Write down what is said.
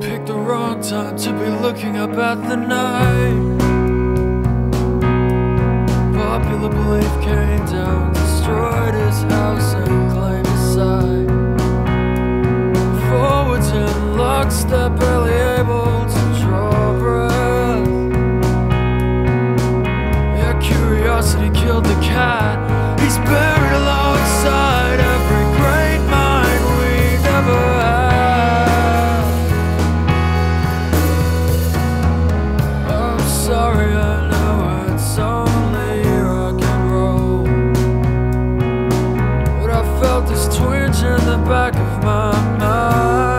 picked the wrong time to be looking up at the night. Popular belief came down, destroyed his house and claimed his side. Forwards in lockstep, I felt this twinge in the back of my mind.